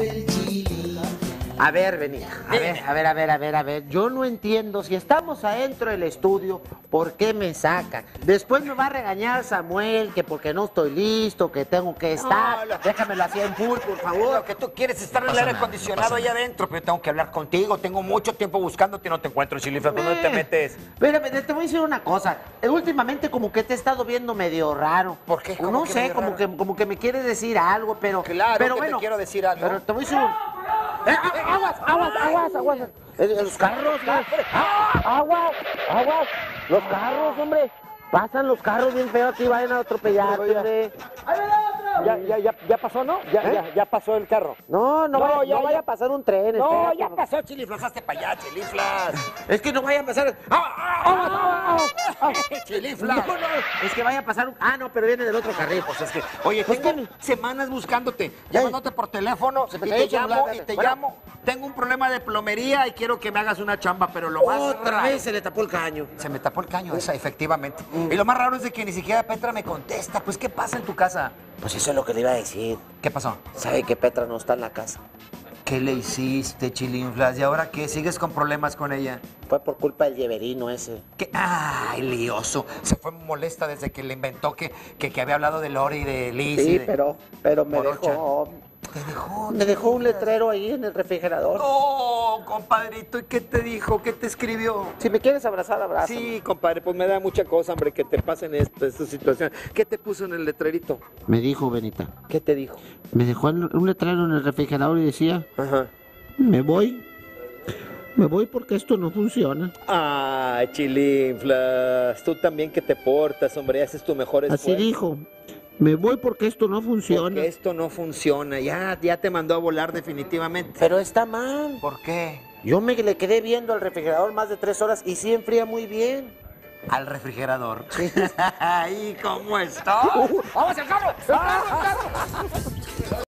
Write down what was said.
el chili. A ver, Benita, a ver, a ver, a ver, a ver, a ver. Yo no entiendo, si estamos adentro del estudio, ¿por qué me sacan? Después me va a regañar Samuel que porque no estoy listo, que tengo que estar. lo- Déjamelo así en full, por favor. Lo que tú quieres es estar en el aire acondicionado allá adentro, pero tengo que hablar contigo. Tengo mucho tiempo buscándote y no te encuentro, Chiliflas. ¿Por dónde te Eh, metes? Pero pero te voy a decir una cosa. Eh, Últimamente como que te he estado viendo medio raro. ¿Por qué? ¿Cómo No que sé, como raro? que, como que me quieres decir algo, pero... Claro pero que te bueno, quiero decir algo. Pero te voy a decir... Eh, aguas, aguas, aguas, aguas. Los carros. Ah, aguas, aguas. Los carros, hombre. Pasan los carros bien feos aquí, vayan a atropellarte, hombre. Ya, ya, ya, ya pasó, ¿no? Ya, ¿Eh? ya, ya pasó el carro. No, no, No, vaya, ya, no vaya ya. a pasar un tren. No, ya pasó, Chiliflas. Hazte para allá, Chiliflas. Es que no vaya a pasar... ¡Ah, ah, ah, ah, ah! Chiliflas. No, no, es que vaya a pasar un... Ah, no, pero viene del otro carril. Pues es que, oye, Pues tengo semanas buscándote, llamándote por teléfono Se y te llamo y te Bueno. llamo. Tengo un problema de plomería y quiero que me hagas una chamba, pero lo más Otra raro- vez se le tapó el caño. Se me tapó el caño esa, efectivamente. Y lo más raro es de que ni siquiera Petra me contesta. Pues, ¿qué pasa en tu casa? Pues eso es lo que le iba a decir. ¿Qué pasó? Sabe que Petra no está en la casa. ¿Qué le hiciste, Chilinflas? ¿Y ahora qué? ¿Sigues con problemas con ella? Fue por culpa del lleverino ese. ¿Qué? ¡Ay, lioso! Se fue molesta desde que le inventó que, que, que había hablado de Lori y de Liz. y Sí, de- pero, pero me Morocha. dejó. Te dejó. Me dejó un letrero ahí en el refrigerador. No, compadrito. ¿Y qué te dijo? ¿Qué te escribió? Si me quieres abrazar, abraza. Sí, compadre, pues me da mucha cosa, hombre, que te pasen esta, esta situación. ¿Qué te puso en el letrerito? Me dijo, Benita. ¿Qué te dijo? Me dejó un letrero en el refrigerador y decía, Ajá. me voy. Me voy porque esto no funciona. Ay, chilinflas, tú también que te portas, hombre, haces tu mejor esfuerzo. Así dijo. Me voy porque esto no funciona. Porque esto no funciona, ya, ya te mandó a volar definitivamente. Pero está mal. ¿Por qué? Yo me le quedé viendo al refrigerador más de tres horas y sí enfría muy bien. Al refrigerador. ¡Ay, cómo está! ¡Vamos al carro! ¡Al carro, al carro!